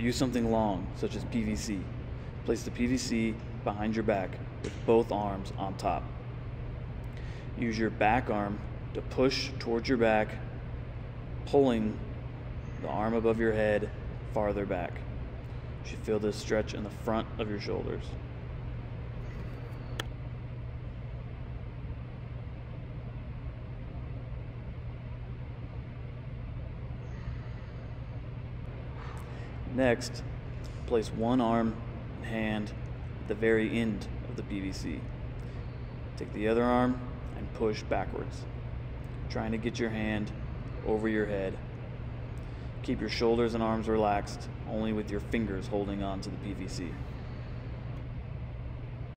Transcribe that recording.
Use something long, such as PVC. Place the PVC behind your back with both arms on top. Use your back arm to push towards your back, pulling the arm above your head farther back. You should feel this stretch in the front of your shoulders. Next, place one arm and hand at the very end of the PVC. Take the other arm and push backwards, trying to get your hand over your head. Keep your shoulders and arms relaxed, only with your fingers holding on to the PVC.